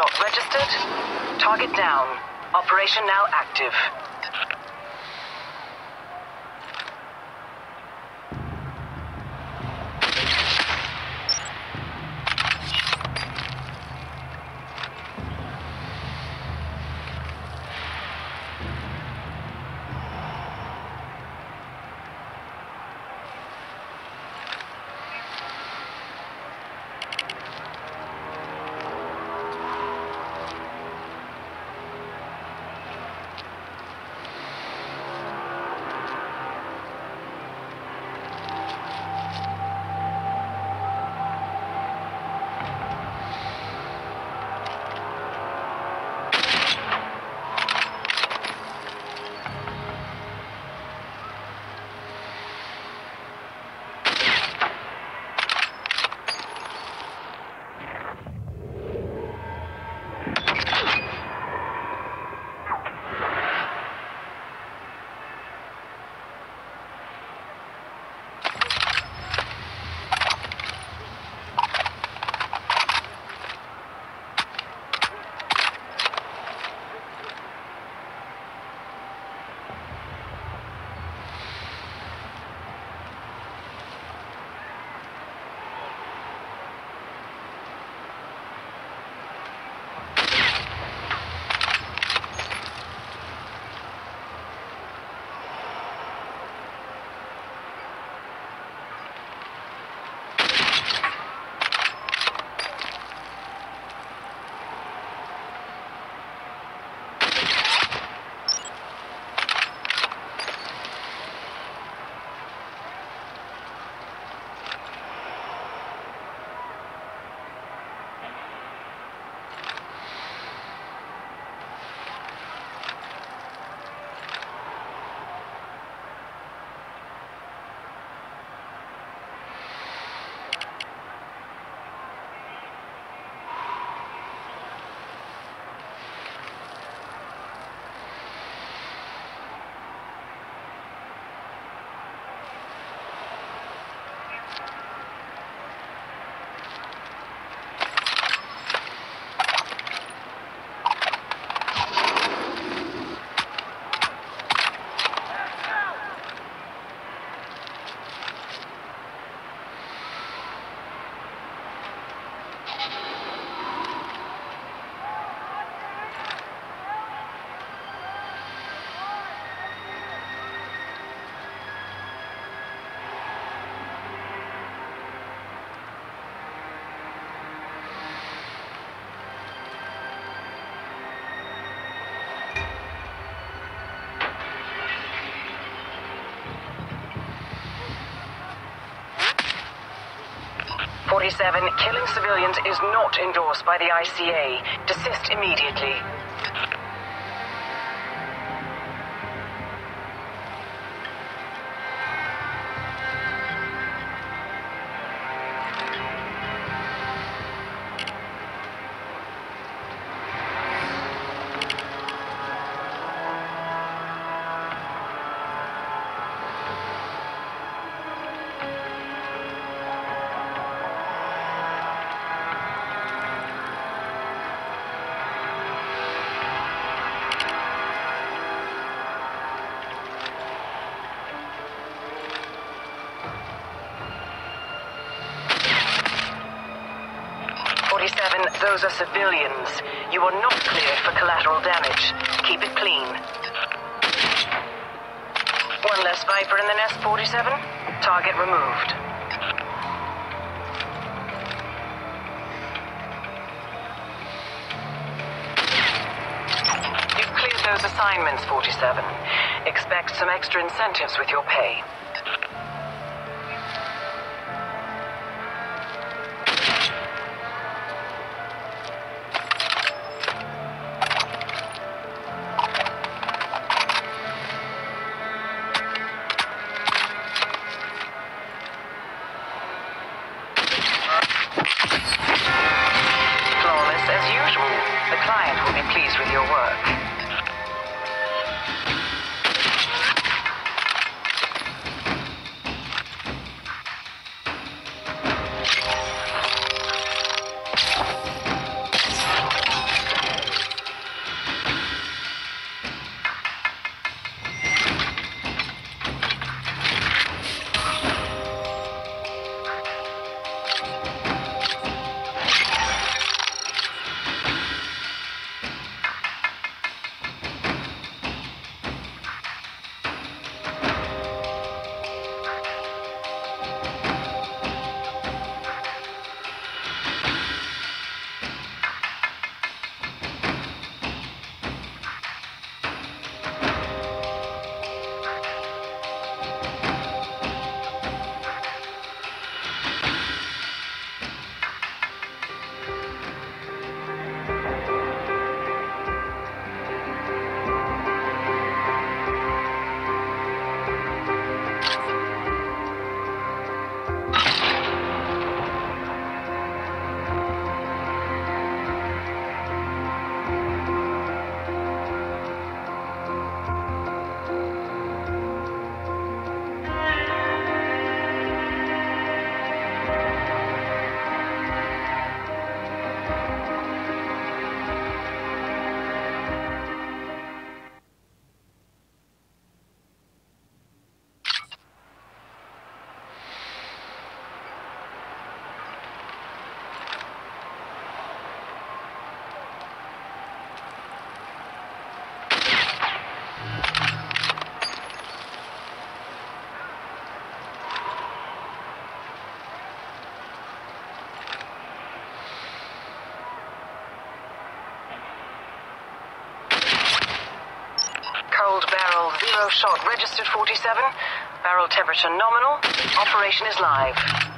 shot registered. Target down. Operation now active. Forty-seven, killing civilians is not endorsed by the ICA. Desist immediately. Forty-seven, those are civilians. You are not cleared for collateral damage. Keep it clean. One less Viper in the nest, 47. Target removed. You've cleared those assignments, 47. Expect some extra incentives with your pay. Zero shot registered 47. Barrel temperature nominal. Operation is live.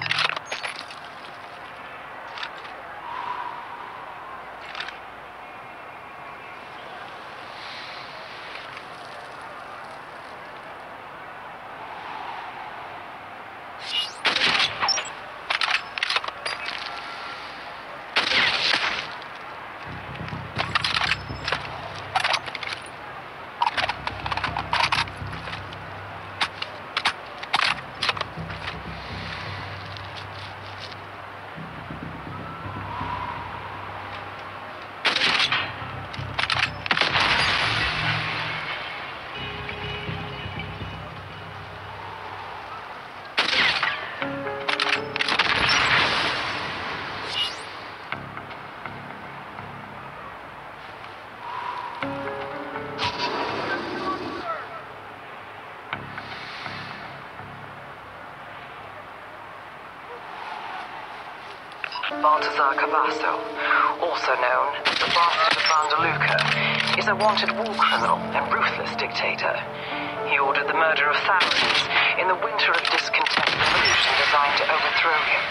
Baltazar Cavasso, also known as the Bastard of Vandaluca, is a wanted war criminal and ruthless dictator. He ordered the murder of thousands in the winter of discontent revolution designed to overthrow him.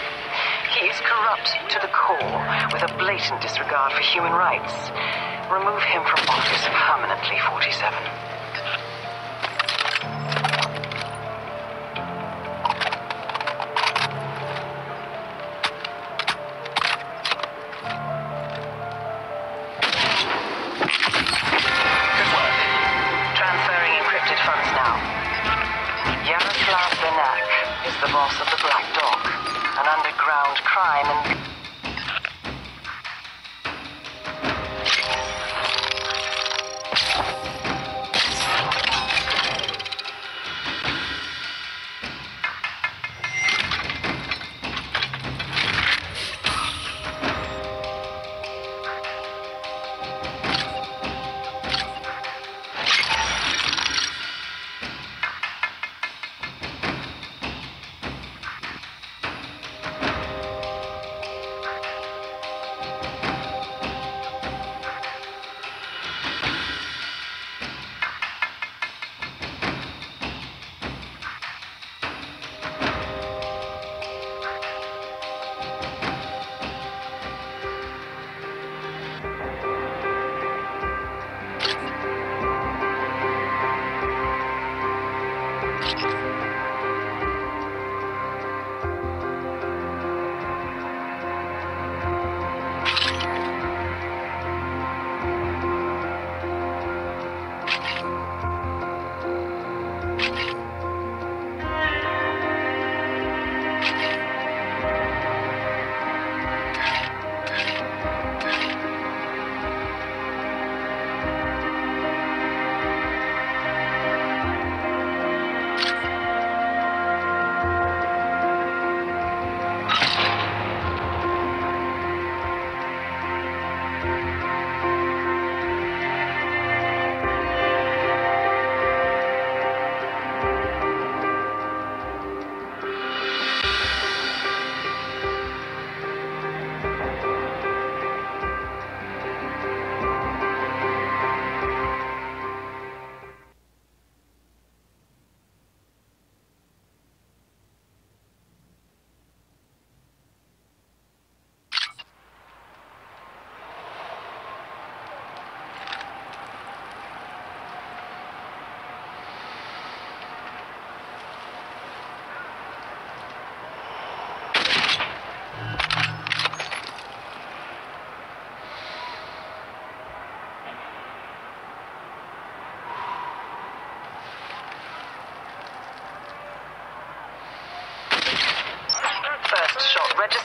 He is corrupt to the core with a blatant disregard for human rights. Remove him from office permanently, 47.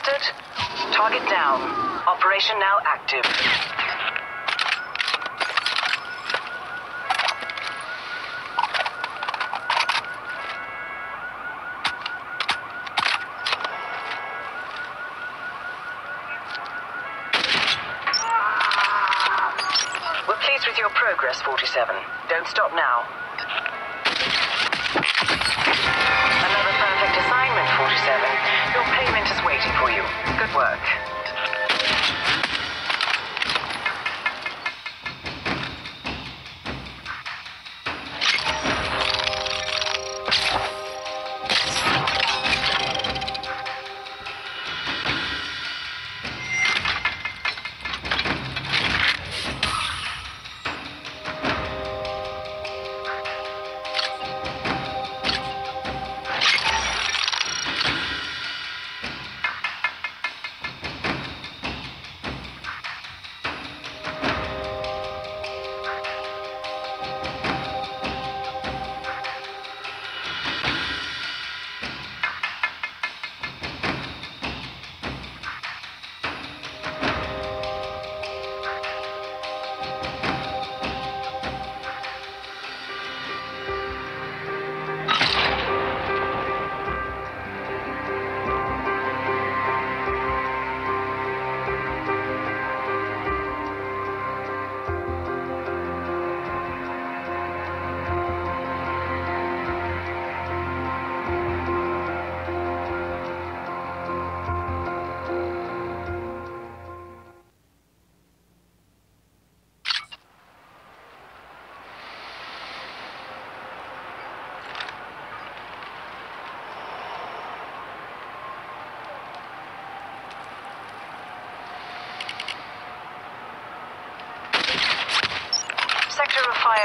Target down. Operation now active. We're pleased with your progress, 47. Don't stop now. Assignment, 47. Your payment is waiting for you. Good work.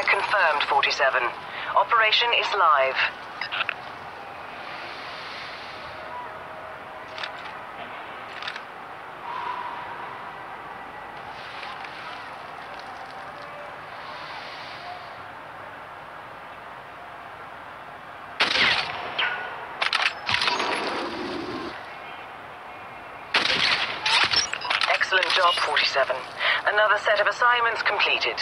Ceasefire confirmed, 47. Operation is live. Excellent job, 47. Another set of assignments completed.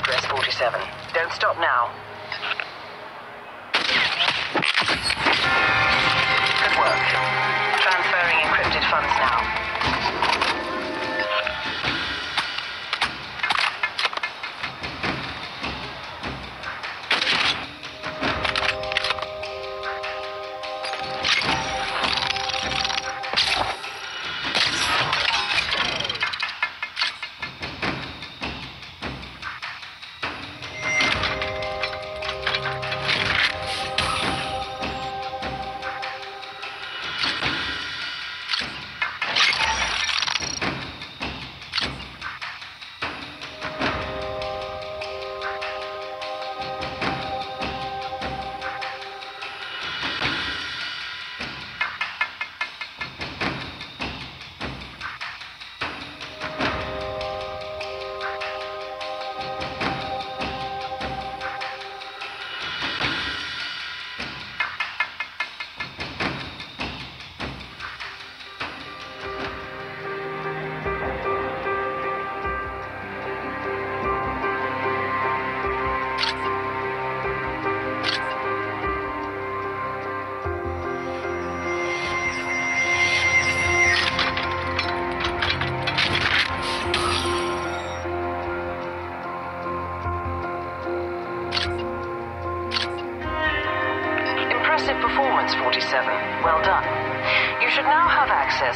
Progress, 47. Don't stop now. Good work. Transferring encrypted funds now.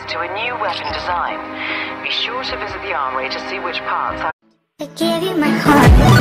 To a new weapon design. Be sure to visit the armory to see which parts. I gave you my heart.